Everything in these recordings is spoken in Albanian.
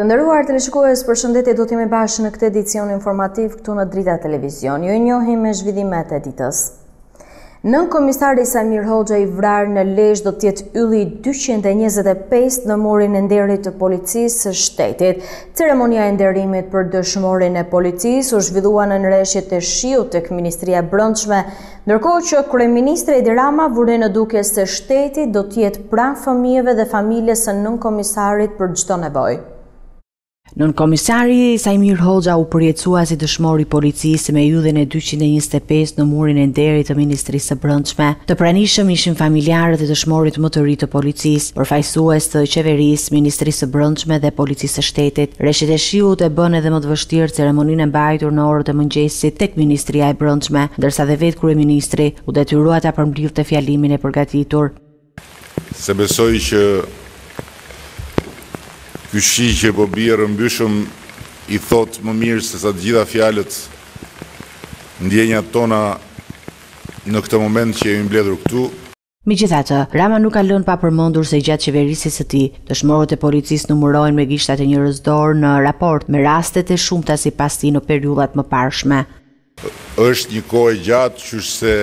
Të nderuar teleshikues, përshëndetje. Do të jemi bashkë në këtë edicion informativ këtu në Drita Televizion. Ju njohim me zhvillimet e ditës. Nënkomisari Saimir Hoxha i vrarë në Lezhë do të jetë ylli 225 në murin e nderit të policisë së shtetit. Ceremonia e nderimit për dëshmorin e policisë u zhvillua nën reshjet e shiut tek Ministria e Brendshme, ndërkohë që kryeministri Edi Rama vuri në dukje se shteti do të jetë pranë fëmijëve dhe familjes së nënkomisarit për çdo nevojë. Nënkomisari Saimir Hoxha u përjetësua si dëshmor i policisë me yllin e dyqind e njëzet e pesë në murin e nderit të Ministrisë së Brendshme. Të pranishëm ishin familjarët e dëshmorit më të ri të policisë. Përfaqësues të qeverisë, Ministrisë së Brendshme dhe Policisë së Shtetit, reshjet e shiut e bënë edhe më të vështirë ceremoninë e mbajtur në orët e mëngjesit tek Ministria e Brendshme, ndërsa dhe vetë kryeministri u detyrua ta përmblidhte fjalimin e përgatitur. Se besoj që ky shi që po bie rrëmbyshëm i thotë më mirë sesa të gjitha fjalët ndjenjat tona në këtë moment që jemi mbledhur këtu. Megjithatë, Rama nuk ka lënë pa përmendur se gjatë qeverisjes së tij, dëshmorët e policisë numërohen me gishtat e njërës dorë në raport me rastet e shumta sipas tij në periudhat e mëparshme. Është një kohë e gjatë qysh se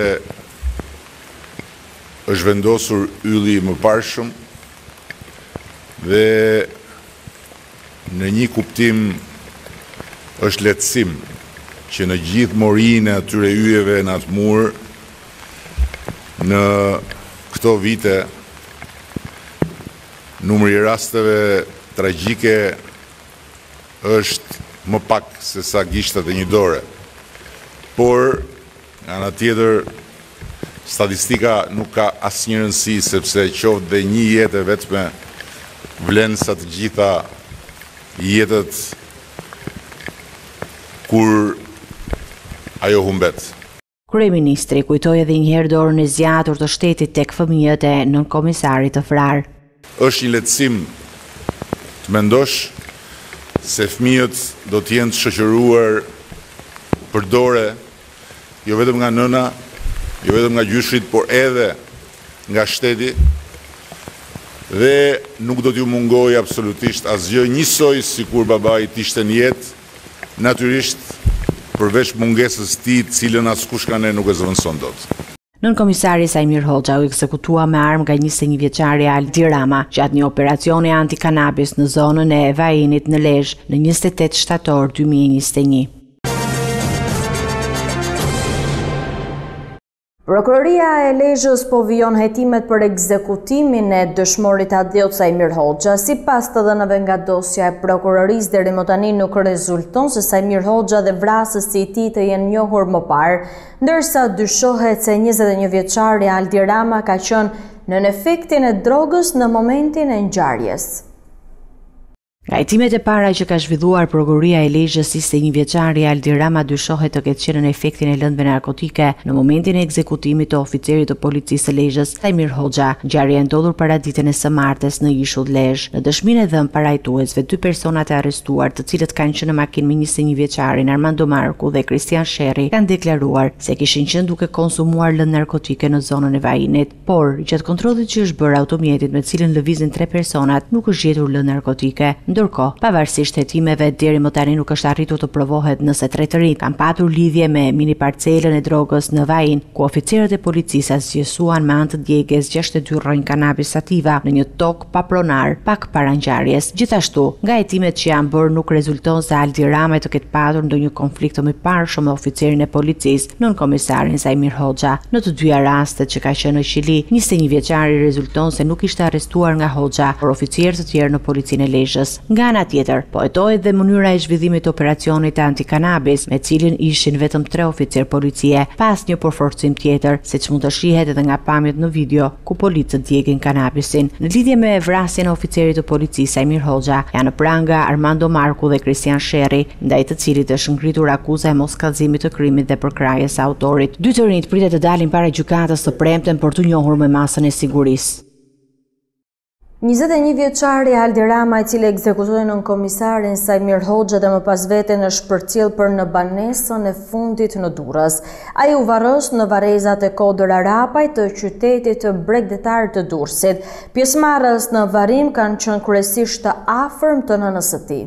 është vendosur ylli i mëparshëm dhe në një kuptim është lehtësim që në gjithë morinë e atyre yjeve në atë mur Në këto vite, numri i rasteve tragjike është më pak se sa gishtat e një dore. Por, nga ana tjetër, statistika nuk ka asnjë rëndësi, sepse qoftë dhe një jetë e vetme vlen sa të gjitha jetët kur ajo humbet. Kryeministri kujtoi edhe një herë dorën e zgjatur të shtetit tek fëmijët e nënkomisarit të vrarë. Është një lehtësim të mendosh se fëmijët do të jenë të shoqëruar për dore jo vetëm nga nëna, jo vetëm nga gjyshërit, por edhe nga shteti dhe nuk do t'ju mungojë absolutisht asgjë, njësoj sikur babai të ishte në jetë. Natyrisht, përveç mungesës tij, të cilën askush nga ne nuk e zëvendëson dot. Nënkomisari Saimir Hoxha u ekzekutua me armë nga njëzet e një vjeçari Aldi Rama gjatë një operacioni anti-kanabis në zonën e Vainit në Lezhë në njëzet e tetë shtator dy mijë e njëzet e një. Prokuroria e Lezhës po vijon hetimet për ekzekutimin e dëshmorit atdheut Saimir Hoxha. Sipas të dhënave nga dosja e prokurorisë deri më tani nuk rezulton se Saimir Hoxha dhe vrasësi i tij të jenë njohur më parë, ndërsa dyshohet se 21 vjeçari Aldi Rama ka qenë nën efektin e drogës në momentin e ngjarjes. Nga hetimet e para që ka zhvilluar prokuroria e Lezhës njëzet e një vjeçari Aldi Rama dyshohet të ketë qenë nën efektin e lëndëve narkotike në momentin e ekzekutimit të oficerit të policisë së Lezhës, Saimir Hoxha. Ngjarja e ndodhur paraditen e së martes në Ishull Lezhë. Në dëshminë e dhënë para hetuesve, dy personat e arrestuar, të cilët kanë qenë në makinë me njëzet e një vjeçarin Armando Marku dhe Kristian Sherri, kanë deklaruar se kishin qenë duke konsumuar lëndë narkotike në zonën e Vainit. Por, gjatë kontrollit që është bërë automjetit me të cilin lëviznin tre personat, nuk është gjetur lëndë narkotike. Ndërkohë, pavarësisht hetimeve, deri më tani nuk është arritur të provohet nëse tre të rinjtë kanë patur lidhje me miniparcelën e drogës në Vain, ku oficerët e policisë asgjësuan me anë të djegies gjashtëdhjetë e dy rrënjë kanabis sativa në një tokë pa pronar, pak para ngjarjes. Gjithashtu, nga hetimet që janë bërë nuk rezulton se Aldi Rama të ketë patur ndonjë konflikt të mëparshëm me oficerin e policisë. nënkomisarin Saimir Hoxha. Në të dyja rastet që ka qenë në qeli, njëzet e një vjeçari rezulton se nuk ishte arrestuar nga Hoxha, por oficerë të tjerë në Policinë e Lezhës. Nga ana tjetër, po hetohet dhe mënyra e zhvillimit të operacionit të antikanabis, në të cilin ishin vetëm tre oficerë policie, pa asnjë përforcim tjetër, siç mund të shihet edhe nga pamjet në video, ku policët djegin kanabisin. Në lidhje me vrasjen e oficerit të policisë Saimir Hoxha, janë në pranga Armando Marku dhe Kristian Sherri, ndaj të cilit është ngritur akuza e moskallëzimit të krimit dhe përkrahjes së autorit. Dy të rinjtë pritet të dalin para gjykatës të premten për t'u njohur me masën e sigurisë. Njëzet e një vjeçari Aldi Rama i cili ekzekutoi nënkomisarin Saimir Hoxha dhe më pas veten është përcjellë për në banesën e fundit në Durrës. Ai u varros në varrezat e Kodër Arapaj të qytetit bregdetar të Durrësit. Pjesëmarrës në varrim kanë qenë kryesisht të afërm të nënës së tij.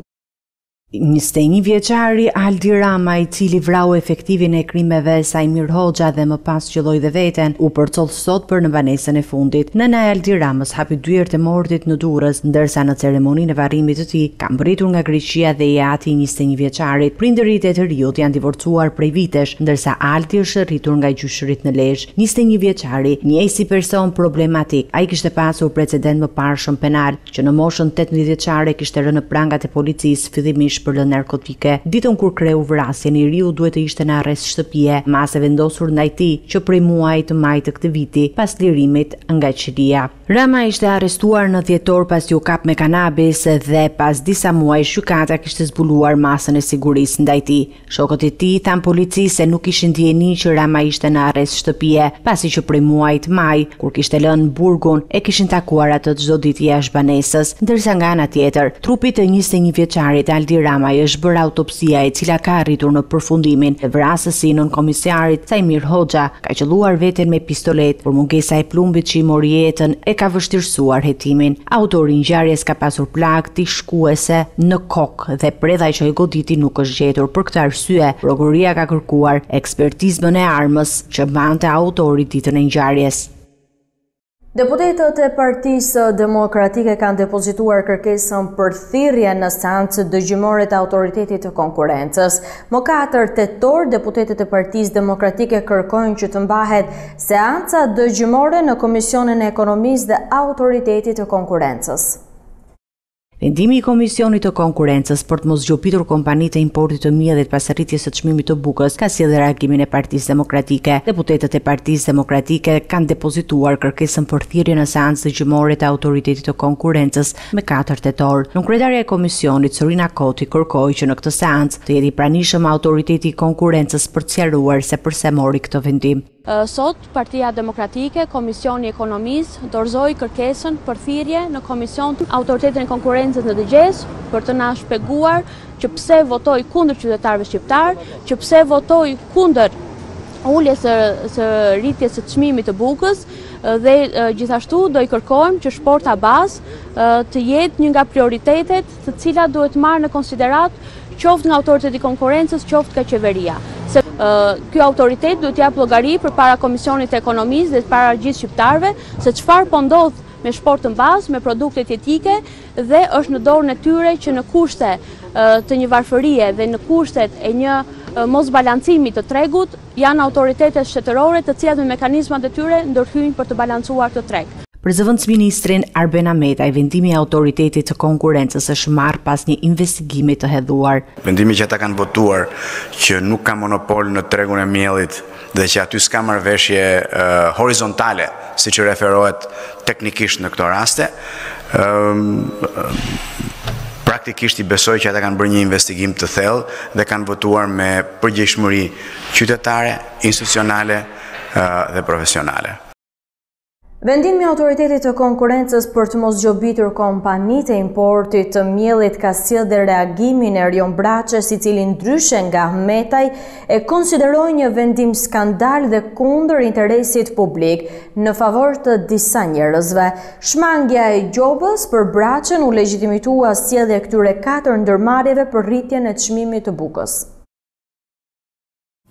Njëzet e një vjeçari Aldi Rama, i cili vrau efektivin e krimeve Saimir Hoxha dhe më pas qëlloi dhe veten, u përcoll sot për në banesën e fundit. Nëna e Aldi Ramës hapi dyert e mortit në Durrës, ndërsa në ceremoninë e varrimit të tij ka mbërritur nga Greqia dhe i ati i njëzet e një vjeçarit. Prindërit e të riut janë divorcuar prej vitesh, ndërsa Aldi është rritur nga gjyshërit në Lezhë. Njëzet e një vjeçari njihej si person problematik. Ai kishte pasur precedent mëparshëm penal. që në moshën tetëmbëdhjetë vjeçare kishte rënë në prangat e policisë fillimisht për lëndë narkotike. Ditën kur kreu vrasjen, i riu duhet të ishte në arrest shtëpie, masë e vendosur ndaj tij që prej muajit të majit të këtij viti, pas lirimit nga qelia. Rama ishte arrestuar në dhjetor pasi u kap me kanabis dhe pas disa muajsh gjykata kishte zbutur masën e sigurisë ndaj tij. Shokët e tij thanë policisë se nuk kishin dijeni që Rama ishte në arrest shtëpie, pasi që prej muajit maj, kur kishte lënë burgun, e kishin takuar atë çdo ditë jashtë banesës, ndërsa nga ana tjetër, trupit të njëzet e një vjeçarit Aldi Rama i është bërë autopsia e cila ka arritur në përfundimin se vrasësi i nënkomisarit Saimir Hoxha ka qëlluar veten me pistoletë, por mungesa e plumbit që i mori jetën e ka vështirësuar hetimin. Autori i ngjarjes ka pasur plagë tejshkuese në kokë. dhe predha që i goditi nuk është gjetur. Për këtë arsye, prokuroria ka kërkuar ekspertizmën e armës që mbante autori ditën e ngjarjes. Deputetët e Partisë Demokratike kanë depozituar kërkesën për thirrje në seancë dëgjimore të Autoritetit të Konkurrencës. Më 4 tetor, deputetët e Partisë Demokratike kërkojnë që të mbahet seanca dëgjimore në Komisionin e Ekonomisë dhe Autoritetit të Konkurrencës. Vendimi i Komisionit të Konkurrencës për të mos gjobitur kompanitë e importit të miellit pas rritjes së çmimit të bukës ka sjellë reagimin e Partisë Demokratike. Deputetët e Partisë Demokratike kanë depozituar kërkesën për thirrje në seancë dëgjimore të Autoritetit të Konkurrencës më katër tetor. Nënkryetarja e Komisionit, Sorina Koti kërkoi që në këtë seancë të jetë i pranishëm Autoriteti i Konkurrencës për të sqaruar se përse mori këtë vendim. Sot, Partia Demokratike, Komisioni i Ekonomisë, dorëzoi kërkesën për thirrje në Komision të Autoritetin e Konkurrencës në dëgjesë, për të na shpjeguar që pse votoi kundër qytetarëve shqiptarë, që pse votoi kundër uljes së së rritjes së çmimit të bukës dhe gjithashtu do i kërkojmë që shporta bazë të jetë një nga prioritetet të cilat duhet marrë në konsideratë qoftë nga Autoriteti i Konkurrencës, qoftë nga qeveria. Se kjo autoritet duhet të japë llogari përpara Komisionit të Ekonomisë dhe para gjithë shqiptarëve, se çfarë po ndodh me shportën bazë, me produktet jetike dhe është në dorën e tyre që në kushte të një varfërie dhe në kushtet e një mosbalancimi të tregut, janë autoritetet shtetërore të cilat me mekanizmat e tyre ndërhyjnë për të balancuar këtë treg. Për zëvendësministrin Arben Ahmetaj, vendimi i Autoritetit të Konkurrencës është marrë pas një investigimi të thelluar. Vendimi që ata kanë votuar që nuk ka monopol në tregun e miellit dhe që aty s'ka marrëveshje horizontale, siç referohet teknikisht në këto raste, praktikisht i besoj që ata kanë bërë një investigim të thellë dhe kanë votuar me përgjegjshmëri qytetare, institucionale dhe profesionale. Vendimi i Autoritetit të Konkurrencës për të mos gjobitur kompanitë e importit të miellit ka sjellë dhe reagimin e Erion Braçes, i cili ndryshe nga Ahmetaj e konsideroi një vendim skandal dhe kundër interesit publik në favor të disa njerëzve. Shmangien e gjobës për Braçen u legjitimitua sjellja e këtyre katër ndërmarrjeve për rritjen e çmimit të bukës.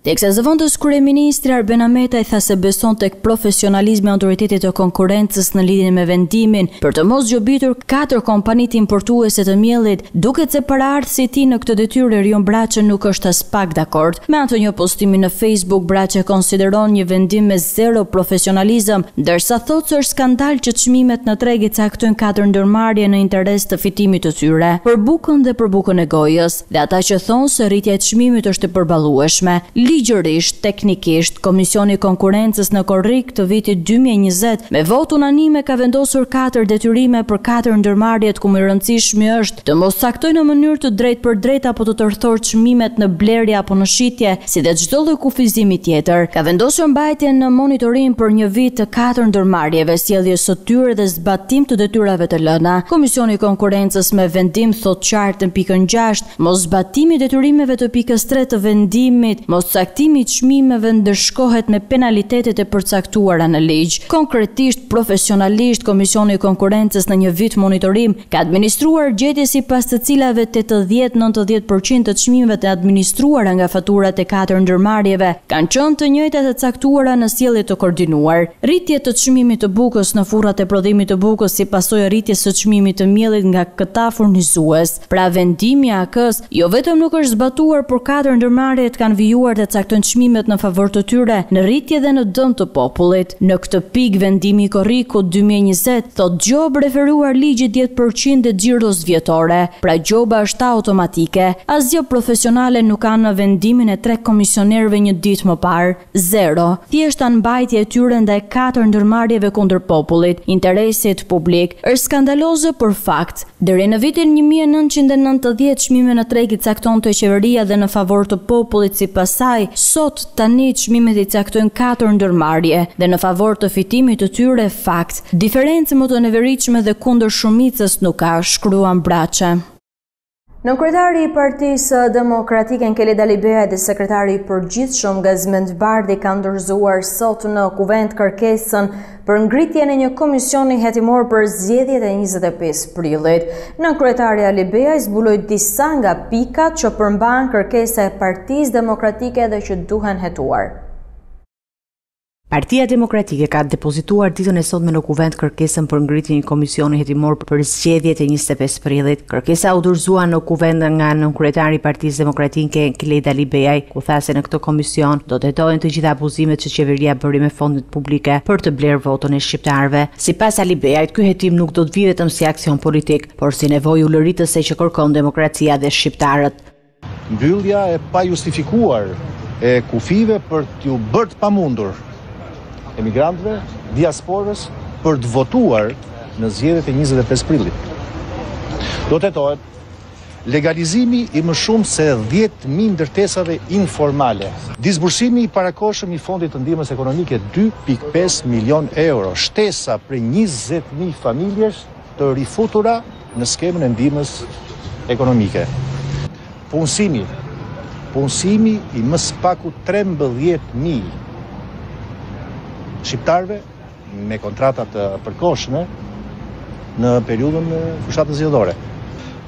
Teksa zëvendës kryeministri Arben Ahmetaj tha se beson tek profesionalizmi i Autoritetit të Konkurrencës në lidhje me vendimin për të mos gjobitur katër kompanitë importuese të miellit, duket se paraardhësi i tij në këtë detyrë Erion Braçe nuk është aspak dakord me të. Në një postim në Facebook, Braçe e konsideron një vendim me zero profesionalizëm, ndërsa thotë se është skandal që çmimet në treg i caktojnë katër ndërmarrje në interes të fitimit të tyre. Për bukën dhe për bukën e gojës. Dhe ata që thonë se rritja e çmimit është e përballueshme, ligjërisht, teknikisht, Komisioni i Konkurrencës në korrik të vitit dy mijë e njëzet, me votë unanime ka vendosur katër detyrime për katër ndërmarrjet ku më i rëndësishmi është të mos caktojnë në mënyrë të drejtpërdrejtë apo të tërthorë çmimet në blerje apo në shitje, si dhe çdo lloj kufizimi tjetër, ka vendosur mbajtjen në monitorim për një vit të katër ndërmarrjeve, sjelljes së tyre dhe zbatim të detyrave të lëna. Komisioni i Konkurrencës me vendim thotë qartë në pikën gjashtë, Moszbatimi i detyrimeve të pikës tre të vendimit, moscaktimi i çmimeve ndëshkohet me penalitetet e përcaktuara në ligj. Konkretisht, profesionalisht, Komisioni i Konkurrencës në një vit monitorim, Ka administruar gjetje sipas të cilave tetëdhjetë, nëntëdhjetë për qind të çmimeve të administruara nga faturat e katër ndërmarrjeve kanë qenë të njëjta, të caktuara në sjellje të koordinuar. Rritje të çmimit të bukës në furrat e prodhimit të bukës si pasojë e rritjes së çmimit të miellit nga këta furnizues, pra vendimi i AK-së, Jo vetëm nuk është zbatuar, por katër ndërmarrjet kanë vijuar të caktojnë çmimet në favor të tyre, në rritje dhe në dëm të popullit. Në këtë pikë vendimi i korrikut dy mijë e njëzet thotë gjobë referuar ligjit dhjetë për qind e xhiros vjetore, pra gjoba është automatike. Asgjë profesionale nuk ka në vendimin e tre komisionerëve një ditë më parë. Zero, thjesht anëmbajtje e tyre ndaj katër ndërmarrjeve kundër popullit, interesit publik, është skandaloze për fakt. Deri në vitin një mijë e nëntëqind e nëntëdhjetë çmimet në treg i caktonte qeveria dhe në favor të popullit sipas saj, sot, tani, çmimet i caktojnë katër ndërmarrje dhe në favor të fitimit të tyre, fakt. Diferencë më të neveritshme dhe kundër shumicës nuk ka, shkruan Braçe. Nënkryetari i Partisë Demokratike Enkelejd Alibeaj dhe sekretari i përgjithshëm Gazmend Bardhi kanë dorëzuar sot në Kuvend kërkesën për ngritjen e një komisioni hetimor për zgjedhjet e 25 prillit. Nënkryetari Alibeaj zbuloi disa nga pikat që përmban kërkesa e Partisë Demokratike dhe që duhen hetuar. Partia Demokratike ka depozituar ditën e sotme në Kuvend kërkesën për ngritjen e një komisioni hetimor për zgjedhjet e njëzet e pesë prillit. Kërkesa u dorëzua në Kuvend nga nënkryetari i Partisë Demokratike, Enkelejd Alibeaj, ku tha se në këtë komision do të hetohen të gjitha abuzimet që qeveria bëri me fondet publike për të blerë votën e shqiptarëve. Sipas Alibeajt, ky hetim nuk do të vijë vetëm si aksion politik, por si nevojë ulëritëse që kërkon demokracia dhe shqiptarët. Mbyllja e pajustifikuar e kufijve për t'ua bërë të pamundur emigrantëve, diasporës për të votuar në zgjedhjet e 25 prillit. Do të hetohet legalizimi i më shumë se 10.000 ndërtesave informale. Disbursimi i parakohshëm i fondit të ndihmës ekonomike 2.5 milion euro, shtesa prej 20.000 familjesh të rifutura në skemën e ndihmës ekonomike. Punësimi, punësimi i më së paku 13.000 shqiptarëve me kontrata të përkohshme në periudhën e fushatës zgjedhore.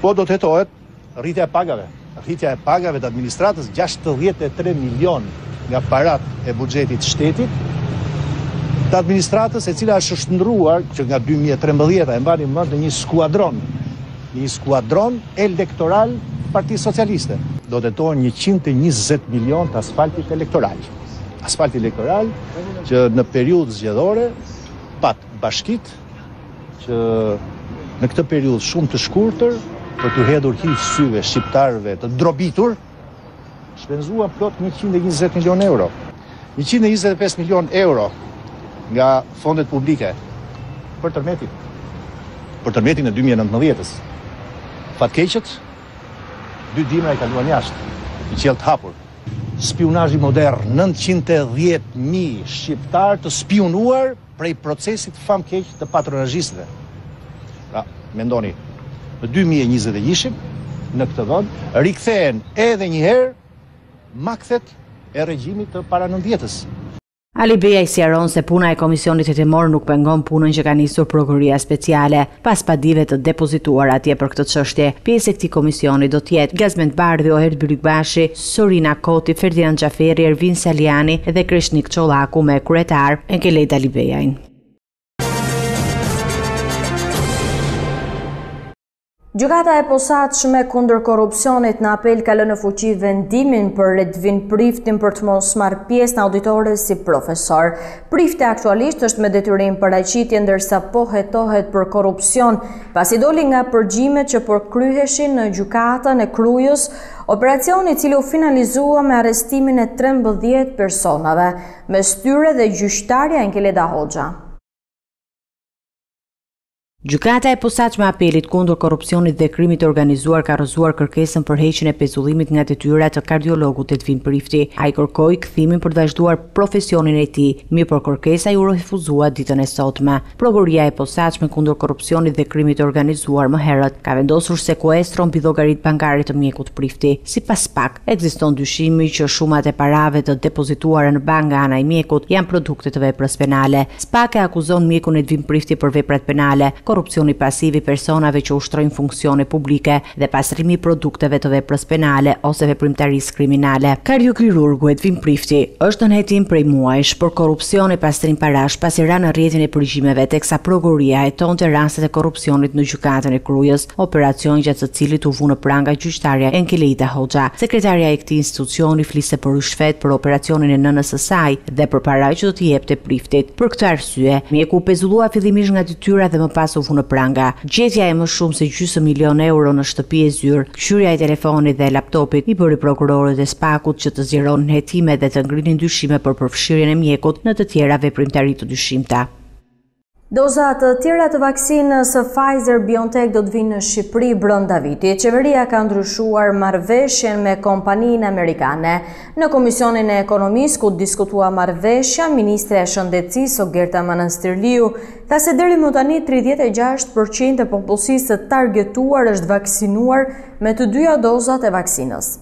Po do të hetohet Rritja e pagave, rritja e pagave të administratës, gjashtëdhjetë e tre milionë nga paratë e buxhetit të shtetit, të administratës e cila është shndërruar që nga 2013-a e mbani mend në një skuadron, një skuadron elektoral të Partisë Socialiste. Do të hetohen 120 milion të asfaltit elektoral. Asfalti elektoral që në periudhë zgjedhore pat bashkit që në këtë periudhë shumë të shkurtër për t'u hedhur hi syve shqiptarëve të drobitur, shpenzuan plot 120 milion euro. 125 milion euro nga fondet publike për tërmetin. Për tërmetin e 2019-ës. Fatkeqët, dy dimra i kaluan jashtë, në qiell të hapur. Spiunazhi modern, 910.000 shqiptarë të spiunuar prej procesit famëkeq të patronazhistëve. Pra, mendoni, në 2021-shin në këtë vend, rikthehen edhe një herë makthet e regjimit të para nëntëdhjetës. Alibeaj sqaron se puna e Komisionit Hetimor nuk pengon punën që ka nisur Prokuroria Speciale, pas padive të depozituara atje për këtë çështje. Pjesë e këtij komisioni do të jetë Gazment Bardhi, Oerd Bylykbashi, Sorina Koti, Ferdinand Xhaferi, Ervin Salianji dhe Kreshnik Çollaku me kryetar Enkelejd Alibeajn. Gjykata e Posaçme kundër Korrupsionit në Apel ka lënë në fuqi vendimin për Redvin Priftin për të mos marrë pjesë në auditore si profesor. Prifti aktualisht është me detyrim paraqitje ndërsa po hetohet për korrupsion, pasi doli nga përgjimet që po kryheshin në gjykatën e Krujës Operacioni i cili u finalizua me arrestimin e trembëdhjetë personave, mes tyre dhe gjyqtarja Enkeleda Hoxha. Gjykata e Posaçme e Apelit kundër Korrupsionit dhe Krimit të Organizuar ka rrëzuar kërkesën për heqjen e pezullimit nga detyra të kardiologut Edvin Prifti. Ai kërkoi kthimin për të vazhduar profesionin e tij, mirëpo kërkesa iu refuzua ditën e sotme. Prokuroria e Posaçme kundër Korrupsionit dhe Krimit të Organizuar më herët ka vendosur sekuestro mbi llogaritë bankare të mjekut Prifti. Sipas spak, ekziston dyshimi që shumat e parave të depozituara në bankë nga ana e mjekut janë produkte të veprës penale. Spak e akuzon mjekun Edvin Prifti për veprat penale, korrupsioni pasiv i personave që ushtrojnë funksione publike, dhe pastrimi i produkteve të veprës penale ose veprimtarisë kriminale. Kardiokirurgu Edvin Prifti është nën hetim prej muajsh për korrupsion e pastrim parash pasi ra në rrjetin e përgjimeve teksa prokuroria hetonte rastet e korrupsionit në Gjykatën e Krujës, operacion gjatë të cilit u vu në pranga gjyqtarja Enkeleda Hoxha. Sekretarja e këtij institucioni fliste për ryshfet për operacionin e nënës së saj dhe për para që do t'i jepte Priftit. Për këtë arsye mjeku u pezullua fillimisht nga detyra dhe më pas u vu në pranga. Gjetja e më shumë se gjysmë milion euro në shtëpi e zyrë, këqyrja e telefonit dhe laptopit i bëri prokurorët e SPAK-ut që të zgjeronin hetimet dhe të ngrinin dyshime për përfshirjen e mjekut në të tjera veprimtari të dyshimta. Doza të tjera të vaksinës Pfizer-BioNTech do të vijnë në Shqipëri brenda vitit. Qeveria ka ndryshuar marrëveshjen me kompaninë amerikane, Në Komisionin e Ekonomisë, ku u diskutua marrëveshja, ministrja e Shëndetësisë, Ogerta Manastirliu, tha se deri më tani tridhjetë e gjashtë për qind e popullsisë të targetuar është vaksinuar me të dyja dozat e vaksinës.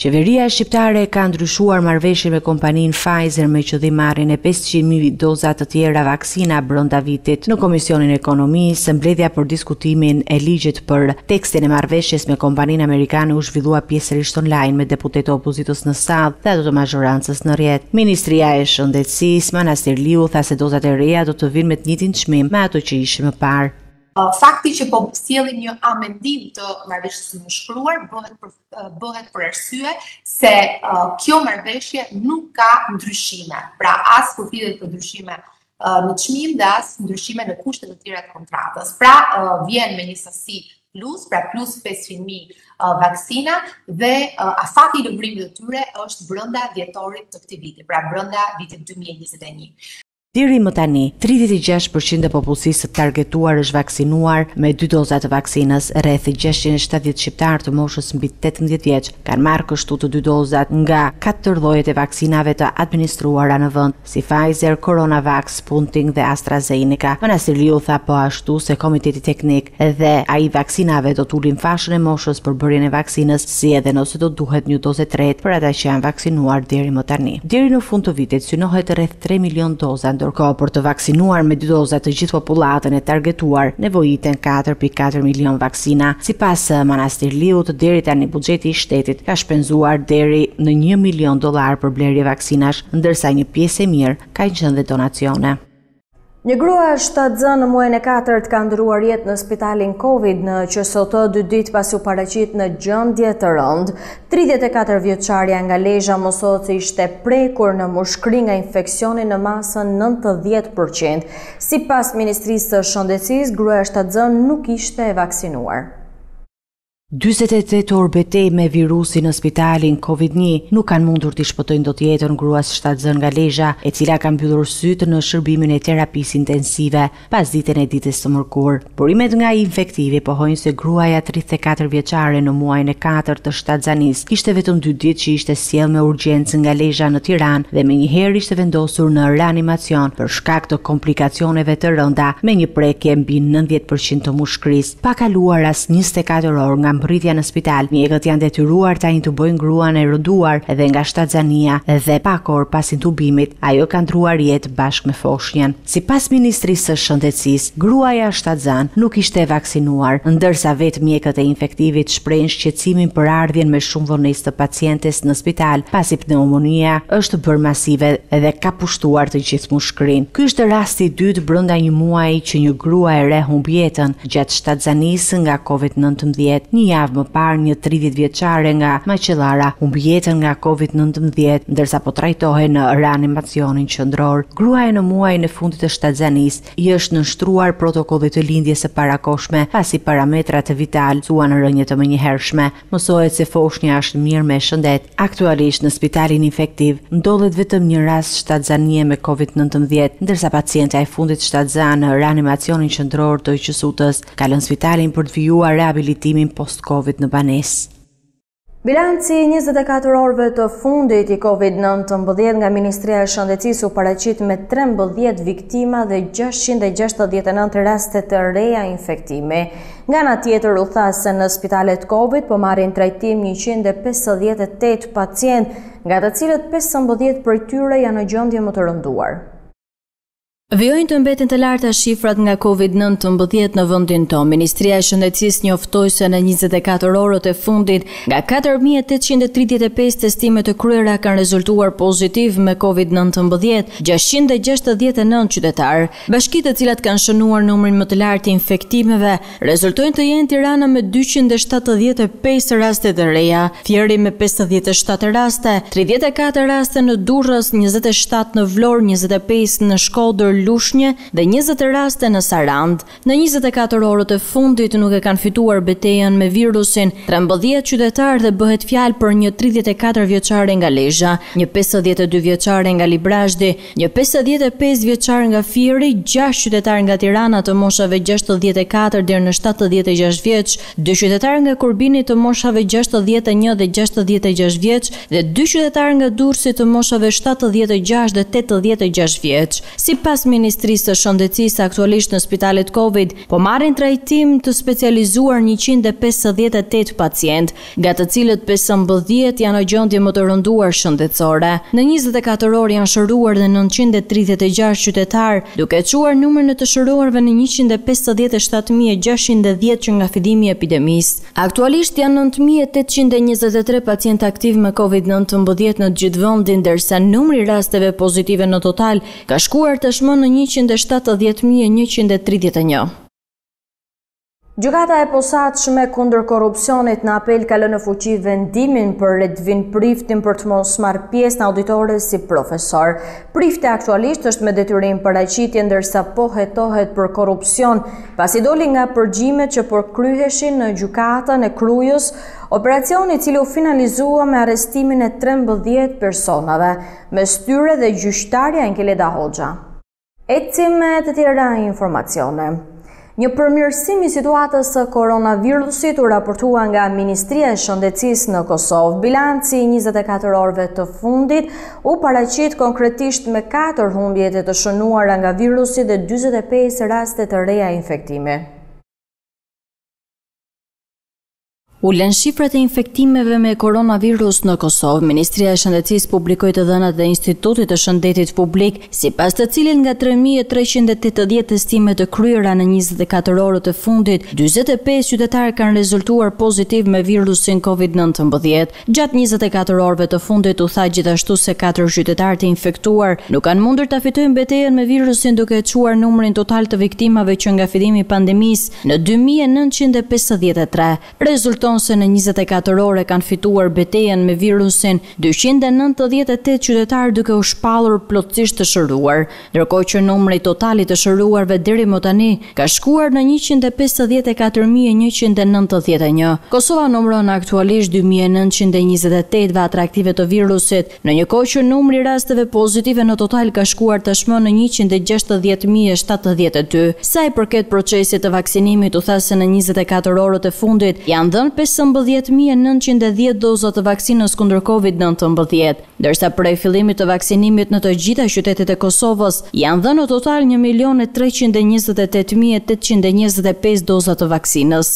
Qeveria shqiptare ka ndryshuar marrëveshjen me kompaninë Pfizer me qëllim marrjen e pesëqind mijë doza të tjera sina brenda vitit. Në Komisionin e Ekonomisë, mbledhja për diskutimin e ligjit për tekstin e marrëveshjes me kompaninë amerikane u zhvillua pjesërisht online me deputetë të opozitës në sallë dhe ato të mazhorancës në rrjet. Ministrja e Shëndetësisë, Manastirliu, tha se dozat e reja do të vijnë me të njëjtin çmim me ato që ishin më parë. Fakti që po sjellim një amendim të marrëveshjes së nënshkruar bëhet për bëhet për arsye se uh, kjo marrëveshje nuk ka ndryshime. Pra as nuk flitet për ndryshime uh, në çmim dhe as ndryshime në kushte të tjera të kontratës. Pra uh, vjen me një sasi plus, pra plus 500.000 uh, vaksina dhe uh, afati i lëvrimit të tyre është brenda dhjetorit të këtij viti, pra brenda vitit 2021. Deri më tani, tridhjetë e gjashtë për qind e popullsisë së targetuar është vaksinuar me dy doza të vaksinës. Rreth gjashtëqind e shtatëdhjetë shqiptarë të moshës mbi tetëmbëdhjetë vjeç kanë marrë kështu të dy dozat nga katër llojet e vaksinave të administruara në vend, si Pfizer, Coronavac, Sputnik dhe AstraZeneca. Manastirliu tha po ashtu se Komiteti Teknik dhe ai i Vaksinave do të ulin fashën e moshës për bërjen e vaksinës si edhe nëse do duhet një dozë e tretë për ata që janë vaksinuar deri më tani. Deri në fund të vitit synohet rreth 3 milionë doza, ndërkohë për të vaksinuar me dy doza të gjithë popullatën e targetuar nevojiten 4.4 milionë vaksina. Sipas eh, Manastirliut, deri tani buxheti i shtetit ka shpenzuar deri në 1 milion dollarë për blerje vaksinash, ndërsa një pjesë e mirë kanë qenë dhe donacione. Një grua shtatzënë në muajin e katërt ka ndërruar jetë në spitalin Covid në QSUT dy ditë pasi u paraqit në gjendje të rëndë. 34 vjeçarja nga Lezha mësohet se ishte prekur në mushkëri nga infeksioni në masën 90%. Sipas Ministrisë së Shëndetësisë, gruaja shtatzënë nuk ishte e vaksinuar. 48 orë betejë me virusin në spitalin Covid një nuk kanë mundur t'i shpëtojnë dot jetën gruas shtatzënë nga Lezha, e cila ka mbyllur sytë në shërbimin e terapisë intensive, pasditen e ditës së mërkurë. Burimet nga Infektivi pohojnë se gruaja tridhjetë e katër vjeçare në muajin e katërt të shtatzanisë ishte vetëm dy ditë që ishte sjellë me urgjencë nga Lezha në Tiranë dhe menjëherë ishte vendosur në reanimacion për shkak të komplikacioneve të rënda me një prekje mbi nëntëdhjetë për qind të mushkërisë. Pa kaluar as njëzet e katër orë nga mbërritja në spital, mjekët janë detyruar ta intubojnë gruan e rënduar dhe nga shtatzania dhe pak orë pas intubimit, ajo ka ndërruar jetë bashkë me foshnjën. Sipas Ministrisë së Shëndetësisë, gruaja shtatzanë nuk ishte vaksinuar, ndërsa vetë mjekët e infektivit shprehin shqetësimin për ardhjen me shumë vonesë të pacientes në spital, pasi pneumonia është bërë masive dhe ka pushtuar të gjithë krin. Ky ishte rasti i dytë brenda një muaji që një grua e re humb jetën gjatë shtatzanisë nga Covid nëntëmbëdhjetë. Një javë më parë një tridhjetë vjeçare nga Maqellara humbi jetën nga Covid nëntëmbëdhjetë ndërsa po trajtohej në reanimacionin qendror. Gruaja në muajin e fundit të shtatzanisë i është nënshtruar protokollit të lindjes së parakohshme pasi parametrat vitalë thuan rënie të menjëhershme. Mësohet se foshnja është mirë me shëndet. Aktualisht në spitalin infektiv ndodhet vetëm një rast shtatzanie me Covid nëntëmbëdhjetë, ndërsa pacientja e fundit shtatzënë në reanimacionin qendror të QSUT-së ka lënë spitalin për të vijuar rehabilitimin post-Covid në banesë. Bilanci i njëzet e katër orëve të fundit i Covid nëntëmbëdhjetë nga Ministria e Shëndetësisë u paraqit me trembëdhjetë viktima dhe gjashtëqind e gjashtëdhjetë e nëntë raste të reja infektimi. Nga ana tjetër u tha se në spitalet Covid po marrin trajtim njëqind e pesëdhjetë e tetë pacientë, nga të cilët pesëmbëdhjetë prej tyre janë në gjendje më të rënduar. Vijojnë të mbeten të larta shifrat nga Covid nëntëmbëdhjetë në vendin tonë. Ministria e Shëndetësisë njoftoi se në njëzet e katër orët e fundit, nga katër mijë e tetëqind e tridhjetë e pesë testime të kryera kanë rezultuar pozitivë me Covid nëntëmbëdhjetë, gjashtëqind e gjashtëdhjetë e nëntë qytetarë. Bashkitë të cilat kanë shënuar numrin më të lartë të infektimeve rezultojnë të jenë Tirana me dyqind e shtatëdhjetë e pesë raste të reja, Fieri me pesëdhjetë e shtatë raste, tridhjetë e katër raste në Durrës, njëzet e shtatë në Vlorë, njëzet e pesë në Shkodër, Lushnje dhe njëzet raste në Sarandë. Në njëzet e katër orët e fundit nuk e kanë fituar betejën me virusin trembëdhjetë qytetarë dhe bëhet fjalë për një tridhjetë e katër vjeçare nga Lezha, një pesëdhjetë e dy vjeçare nga Librazhdi, Një pesëdhjetë e pesë vjeçar nga Fieri, gjashtë qytetarë nga Tirana të moshave gjashtëdhjetë e katër deri në shtatëdhjetë e gjashtë vjeç, dy qytetarë nga Kurbini të moshave gjashtëdhjetë e një dhe gjashtëdhjetë e gjashtë vjeç dhe dy qytetarë nga Durrësi të moshave shtatëdhjetë e gjashtë dhe tetëdhjetë e gjashtë vjeç. Sipas Ministrisë së Shëndetësisë aktualisht në spitalet Covid po marrin trajtim të specializuar njëqind e pesëdhjetë e tetë pacientë, nga të cilët pesëmbëdhjetë janë në gjendje më të rënduar shëndetësore. Në njëzet e katër orë janë shëruar dhe nëntëqind e tridhjetë e gjashtë qytetarë, duke e çuar numrin e të shëruarve në njëqind e pesëdhjetë e shtatë mijë e gjashtëqind e dhjetë që nga fillimi i epidemisë. Aktualisht janë nëntë mijë e tetëqind e njëzet e tre pacientë aktivë me Covid nëntëmbëdhjetë në gjithë vendin, ndërsa numri i rasteve pozitive në total ka shkuar tashmë në njëqind e shtatëdhjetë mijë e njëqind e tridhjetë e një. Gjykata e Posaçme kundër Korrupsionit në Apel ka lënë në fuqi vendimin për Redvin Priftin për të mos marrë pjesë në auditore si profesor. Prifti aktualisht është me detyrim paraqitje ndërsa po hetohet për korrupsion, pasi doli nga përgjimet që po kryheshin në gjykatën e Krujës, operacion i cili u finalizua me arrestimin e 13 personave, mes tyre dhe gjyqtarja Enkeleda Hoxha. Ecim me të tjera informacione. Një përmirësim i situatës së koronavirusit u raportua nga Ministria e Shëndetësisë në Kosovë. Bilanci i 24 orëve të fundit u paraqit konkretisht me 4 humbje jete të shënuara nga virusi dhe 45 raste të reja infektimi. Ulen shifrat e infektimeve me koronavirus në Kosovë. Ministria e Shëndetësisë publikoi të dhënat e Institutit të Shëndetit Publik, sipas të cilit nga tre mijë e treqind e tetëdhjetë testime të kryera në njëzet e katër orët e fundit, dyzet e pesë qytetarë kanë rezultuar pozitivë me virusin Covid nëntëmbëdhjetë. Gjatë njëzet e katër orëve të fundit u tha gjithashtu se katër qytetarë të infektuar nuk kanë mundur ta fitojnë betejën me virusin duke e çuar numrin total të viktimave që nga fillimi i pandemisë në dy mijë e nëntëqind e pesëdhjetë e tre. Rezulton se në njëzet e katër orë e kanë fituar betejën me virusin dyqind e nëntëdhjetë e tetë qytetarë duke u shpallur plotësisht të shëruar. ndërkohë që numri total i të shëruarve deri më tani ka shkuar në njëqind e pesëdhjetë e katër mijë e njëqind e nëntëdhjetë e një. Kosova numëron aktualisht dy mijë e nëntëqind e njëzet e tetë vatra aktive të virusit, në një kohë që numri i rasteve pozitive në total ka shkuar tashmë në njëqind e gjashtëdhjetë mijë e shtatëdhjetë e dy. Sa i përket procesit të vaksinimit, u tha se në njëzet e katër orët e fundit janë dhënë pesëmbëdhjetë mijë e nëntëqind e dhjetë doza të vaksinës kundër Covid nëntëmbëdhjetë. Ndërsa prej fillimit të vaksinimit në të gjitha qytetet e Kosovës, janë dhënë në total një milion e treqind e njëzet e tetë mijë e tetëqind e njëzet e pesë doza të vaksinës.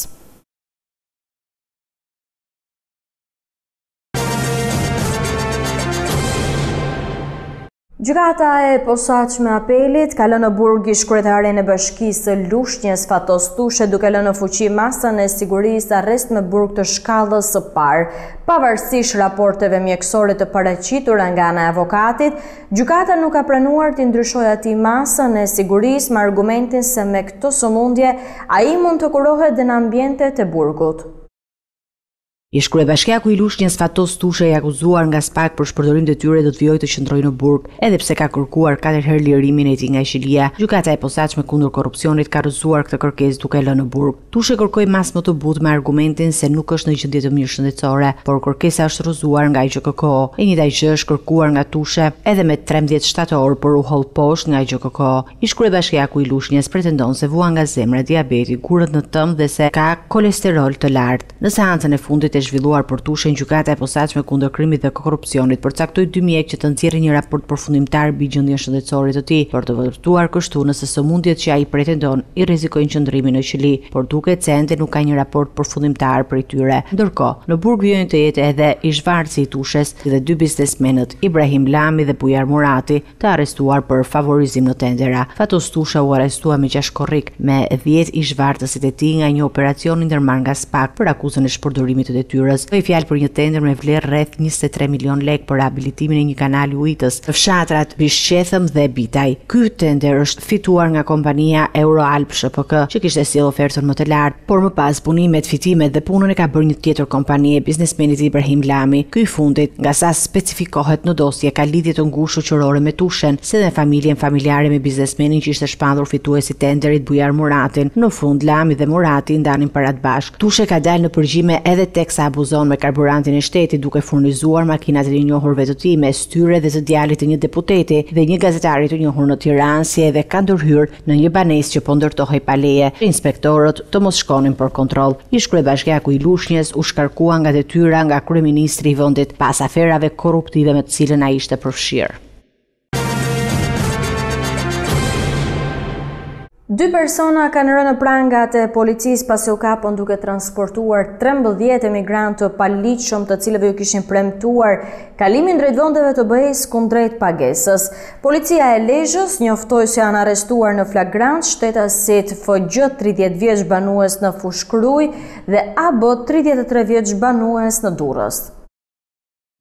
Gjykata e Posaçme e Apelit ka lënë në burg ish-kryetarin e Bashkisë së Lushnjës Fatos Tushe duke lënë në fuqi masën e sigurisë arrest me burg të shkallës së parë. Pavarësisht raporteve mjekësore të paraqitura nga ana e avokatit, gjykata nuk ka pranuar t'i ndryshojë atij masën e sigurisë me argumentin se me këto sëmundje ai mund të kurohet dhe në ambientet e burgut. Ish-kryebashkiaku i Lushnjes Fatos Tushe i akuzuar nga SPAK për shpërdorim detyre do të vijojë të qëndrojë në burg, edhe pse ka kërkuar katër herë lirimin e tij nga qelia. Gjykata e Posaçme kundër Korrupsionit ka rrëzuar këtë kërkesë duke e lënë në burg. Tushe kërkoi masë më të butë me argumentin se nuk është në gjendje të mirë shëndetësore, por kërkesa është rrëzuar nga GJKKO. E njëjta gjë është kërkuar nga Tushe edhe me trembëdhjetë shtator, por u hodh poshtë nga GJKKO. Ish-kryebashkiaku i Lushnjes pretendon se vuan nga zemra, diabeti, gurët në tëmth dhe se ka kolesterol të lartë. Në seancën e fundit e zhvilluar për Tushen, Gjykata e Posaçme kundër Krimit dhe Korrupsionit përcaktoi dy mjekë që të nxjerrin një raport përfundimtar mbi gjendjen shëndetësore të tij, për të vërtetuar kështu nëse sëmundjet që ai pretendon i rrezikojnë qëndrimin në qeli, por duket se ende nuk ka një raport përfundimtar prej tyre. Ndërkohë, në burg vijon të jetë edhe ish-vartësi i Tushes dhe dy biznesmenët, Ibrahim Lami dhe Bujar Murati. të arrestuar për favorizim në tendera. Fatos Tusha u arrestua me gjashtë korrik me dhjetë ish-vartësit e tij nga një operacion i ndërmarrë nga SPAK për akuzën e shpërdorimit të detyrës. Bëhej fjalë për një tender me vlerë rreth njëzet e tre milionë lekë për rehabilitimin e një kanali ujitës në fshatrat Bishqethëm dhe Bitaj. Ky tender është fituar nga kompania Euroalp SHPK, që kishte sjellë ofertën më të lartë. Por më pas, punimet, fitimet dhe punën e ka bërë një tjetër kompani e biznesmenit Ibrahim Lami. Ky i fundit, nga sa specifikohet në dosje, ka lidhje të ngushtë shoqërore me Tushen, si dhe familjen familjare me biznesmenin që ishte shpallur fituesi i tenderit Bujar Muratin. Në fund, Lami dhe Murati ndanin paratë bashkë. Tushe ka dalë në përgjime edhe teksa abuzon me karburantin e shtetit duke furnizuar makinat e të njohurve të tij, mes tyre dhe të djalit të një deputeti dhe një gazetari të njohur në Tiranë, si edhe ka ndërhyrë Në një banesë që po ndërtohej pa leje, që inspektorët të mos shkonin për kontroll. Ish-kryebashkiaku i Lushnjes u shkarkua nga detyra nga kryeministri i vendit pas aferave korruptive me të cilën ai ishte përfshirë. Dy persona kanë rënë në prangat e policisë pasi u kapën duke transportuar trembëdhjetë emigrantë të paligjshëm, të cilëve iu kishin premtuar Kalimin drejt vendeve të BE-së kundrejt pagesës. Policia e Lezhës njoftoi se janë arrestuar në flagrancë shtetasit FG 30 vjeç banues në Fushë-Krujë dhe AB 33 vjeç banues në Durrës.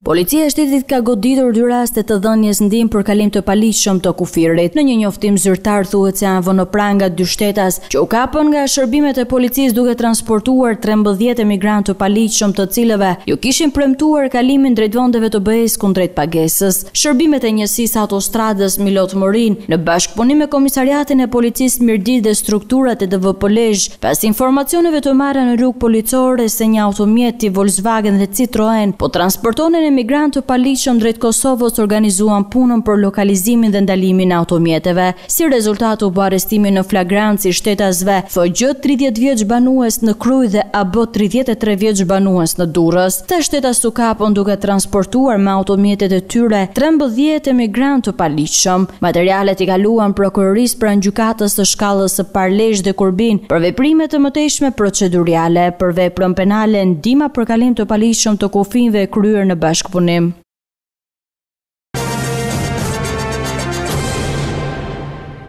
Policia e Shtetit ka goditur dy raste të dhënies ndihmë për kalim të paligjshëm të kufirit. Në një njoftim zyrtar thuhet se janë vënë në pranga dy shtetas që u kapën nga shërbimet e policisë duke transportuar trembëdhjetë emigrantë të paligjshëm të cilëve iu kishin premtuar kalimin drejt vendeve të BE-së kundrejt pagesës. Shërbimet e Njësisë së Autostradës Milot Morin, në bashkëpunim me Komisariatin e Policisë Mirditë dhe strukturat e DVP Lezhë, pas informacioneve të marra në rrugë policore se një automjet tip Volkswagen dhe Citroen po transportonin emigrantë të paligjshëm drejt Kosovës organizuan punën për lokalizimin dhe ndalimin e automjeteve Si rezultat u bë arrestimi në flagrancë i shtetasve FG tridhjetë vjeç banues në Krujë dhe AB tridhjetë e tre vjeç banues në Durrës. Këta shtetas u kapën duke transportuar me automjetet e tyre trembëdhjetë emigrantë të paligjshëm. Materialet i kaluan Prokurorisë pranë Gjykatës së Shkallës së Parë Lezhë dhe Kurbin për veprime të mëtejshme proceduriale për veprën penale Ndihma për kalim të paligjshëm të kufinjve e kryer në bashkëpunim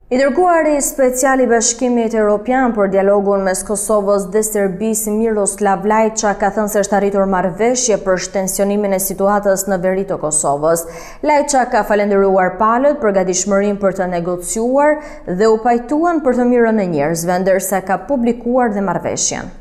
I dërguari special i Bashkimit Evropian për dialogun mes Kosovës dhe Serbisë, Miroslav Lajçak, ka thënë se është arritur marrëveshje për shtensionimin e situatës në veri të Kosovës. Lajçak ka falënderuar palët për gatishmërinë për të negociuar dhe u pajtuan për të mirën e njerëzve, ndërsa ka publikuar dhe marrëveshjen.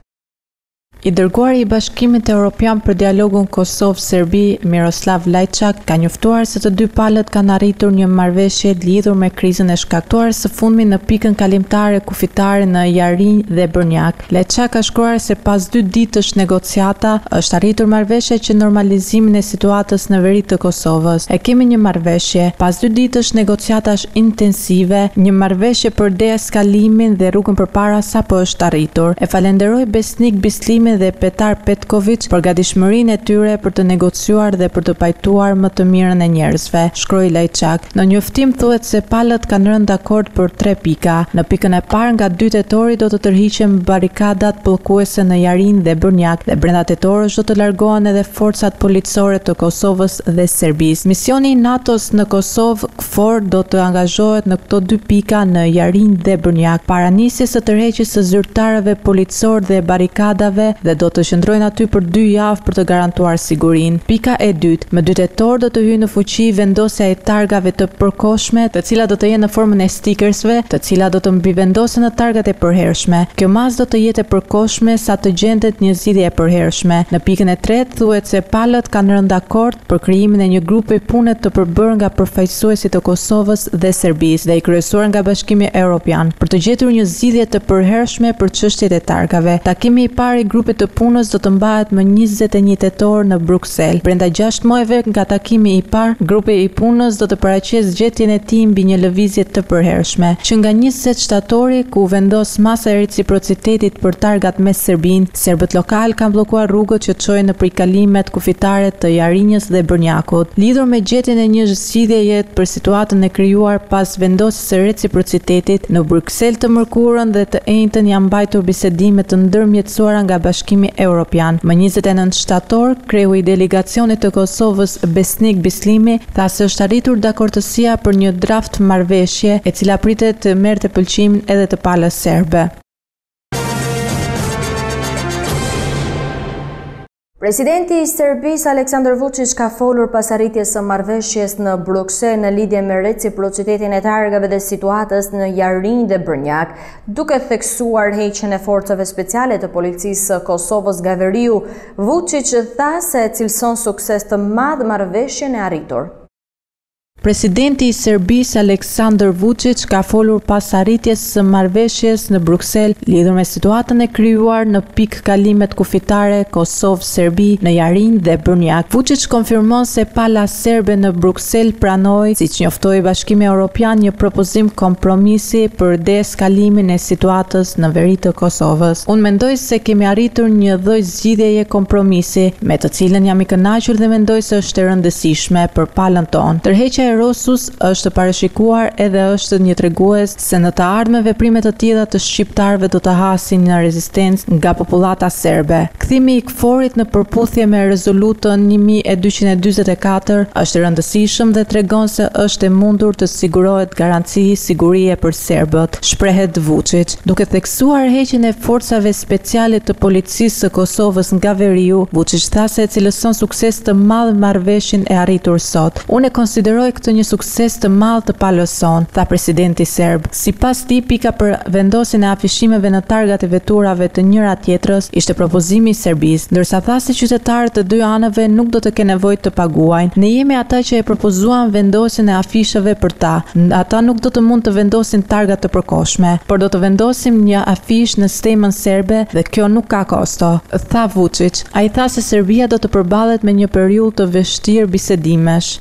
I dërguari i Bashkimit Evropian për dialogun Kosovë-Serbi, Miroslav Lajçak, ka njoftuar se të dy palët kanë arritur një marrëveshje lidhur me krizën e shkaktuar së fundmi në pikën kalimtare kufitare në Jarinjë dhe Bërnjak. Lajçak ka shkruar se pas dy ditësh negociata, është arritur marrëveshja që normalizimin e situatës në veri të Kosovës. E kemi një marrëveshje. Pas dy ditësh negociatash, intensive, një marrëveshje për deeskalimin dhe rrugën përpara sapo është arritur. E falenderoj Besnik Bislimin dhe Petar Petkoviç për gatishmërinë e tyre për të negociuar dhe për të pajtuar më të mirën e njerëzve, shkroi Lajçak. Në njoftim thuhet se palët kanë rënë dakord për tre pika. Në pikën e parë nga dy tetori do të tërhiqen barrikadat bllokuese në Jarinjë dhe Bërnjak dhe brenda tetë orësh do të largohen edhe forcat policore të Kosovës dhe Serbisë. Misioni i NATO-s në Kosovë, KFOR do të angazhohet në këto dy pika në Jarinjë dhe Bërnjak para nisjes së tërheqjes së zyrtarëve policorë dhe barrikadave dhe do të qëndrojnë aty për dy javë për të garantuar sigurinë. Pika e dytë, Më dy tetor do të hyjë në fuqi vendosja e targave të përkohshme, të cilat do të jenë në formën e stikersve, të cilat do të mbivendosen në targat e përhershme. Kjo masë do të jetë e përkohshme sa të gjendet një zgjidhje e përhershme. Në pikën e tretë, thuhet se palët kanë rënë dakord, për krijimin e një grupi pune të përbërë nga përfaqësuesit të Kosovës dhe Serbisë dhe i kryesuar nga Bashkimi Europian, për të gjetur një zgjidhje të përhershme për çështjet e targave. Takimi i parë i grupit të punës do të mbahet më njëzet e një tetor në Bruksel. Brenda gjashtë muajve nga takimi i parë, grupi i punës do të paraqesë gjetjen e tij mbi një lëvizje të përhershme. Që nga njëzet shtatori, kur u vendos masa e reciprocitetit për targat me Serbinë, Serbët lokalë kanë bllokuar rrugët që çojnë në pikëkalimet kufitare të Jarinjës dhe Bërnjakut, lidhur me gjetjen e një zgjidhjeje për situatën e krijuar pas vendosjes së reciprocitetit në Bruksel të mërkurën dhe të enjten janë mbajtur bisedime të ndërmjetësuara nga Bashkimi Europian. Më njëzet e nëntë shtator, kreu i delegacionit të Kosovës, Besnik Bislimi, tha se është arritur dakortësia për një draft marrëveshje, e cila pritet të merrte pëlqimin edhe të palës serbe. Presidenti i Serbisë Aleksandër Vuçiç ka folur pas arritjes së marrëveshjes në Bruksel në lidhje me reciprocitetin e targave dhe situatës në Jarinjë dhe Bërnjak, duke theksuar heqjen e forcave speciale të policisë së Kosovës nga veriu. Vuçiç tha se e cilëson sukses të madh marrëveshjen e arritur. Presidenti i Serbisë, Aleksandër Vuçiç, ka folur pas arritjes së marrëveshjes në Bruksel lidhur me situatën e krijuar në pikëkalimet kufitare Kosovë-Serbi në Jarinjë dhe Bërnjak. Vuçiç konfirmon se pala serbe në Bruksel pranoi, siç njoftoi Bashkimi Europian, një propozim kompromisi për deeskalimin e situatës në veri të Kosovës. Unë mendoj se kemi arritur një lloj zgjidhje kompromisi, me të cilën jam i kënaqur dhe mendoj se është e rëndësishme për palën tonë. Tërheqja e Rosus është e parashikuar edhe është një tregues se në të ardhme veprime të tilla të shqiptarëve do të hasin në rezistencë nga popullata serbe. Kthimi i KFOR-it në përputhje me Rezolutën një mijë e dyqind e dyzet e katër është i rëndësishëm dhe tregon se është e mundur të sigurohet garanci sigurie për serbët, shprehet Vuçiç, duke theksuar suar heqjen e Forcave Speciale të Policisë së Kosovës nga veriu, Vuçiç tha se e cilëson sukses të madh marrëveshjen e arritur sot. Unë e konsideroj këtë një sukses të madh të palës sonë, tha presidenti serb. Sipas tij, pika për vendosjen e afishimeve në targat e veturave të njëra-tjetrës ishte propozimi i Serbisë, ndërsa tha se qytetarët të dy anëve nuk do të kenë nevojë të paguajnë. Ne jemi ata që e propozuan vendosjen e afishave për ta. Ata nuk do të mund të vendosin targa të përkohshme. por do të vendosim një afishë në stemën serbe dhe kjo nuk ka kosto, tha Vuçiç. Ai tha se Serbia do të përballet me një periudhë të vështirë bisedimesh.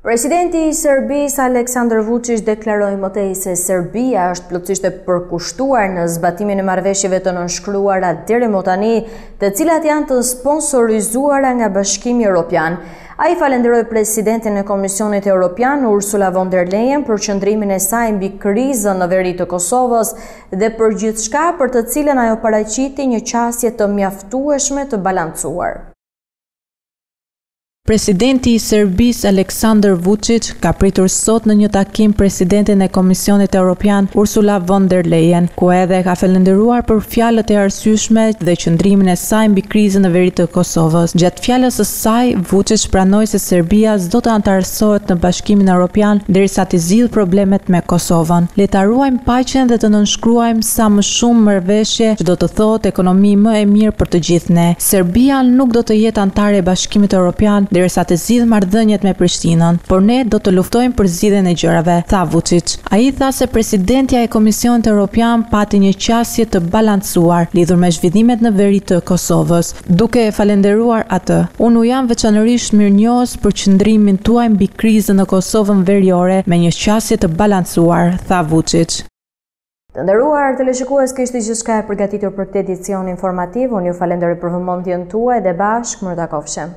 Presidenti i Serbisë, Aleksandër Vuçiç deklaroi më tej se Serbia është plotësisht e përkushtuar në zbatimin e marrëveshjeve të nënshkruara deri më tani, të cilat janë të sponsorizuara nga Bashkimi Europian. Ai falënderoi presidenten e Komisionit Europian, Ursula von der Leyen, për qëndrimin e saj mbi krizën në veri të Kosovës dhe për gjithçka për të cilën ajo paraqiti një qasje të mjaftueshme të balancuar. Presidenti i Serbisë, Aleksandër Vuçiç, ka pritur sot në një takim presidenten e Komisionit Europian, Ursula von der Leyen, ku edhe e ka falënderuar për fjalët e arsyeshme dhe qëndrimin e saj mbi krizën në veri të Kosovës. Gjatë fjalës së saj, Vuçiç pranoi se Serbia s'do të anëtarësohet në Bashkimin Europian derisa t'i zgjidhë problemet me Kosovën. Le ta ruajmë paqen dhe të nënshkruajmë sa më shumë marrëveshje që do të thotë ekonomi më e mirë për të gjithë ne. Serbia nuk do të jetë anëtare e Bashkimit Europian derisa t'i zgjidhë marrëdhëniet me Prishtinën, por ne do të luftojmë për zgjidhjen e gjërave, tha Vuçiç. Ai tha se presidentja e Komisionit Europian pati një qasje të balancuar lidhur me zhvillimet në veri të Kosovës. Duke e falenderuar atë, unë u jam veçanërisht mirënjohës për qëndrimin tuaj mbi krizën në Kosovën veriore me një qasje të balancuar, tha Vuçiç. Të nderuar teleshikues kjo ishte gjithçka e përgatitur për këtë edicion informativ, unë ju falenderoj për vëmendjen tuaj dhe bashkë mirutakofshim.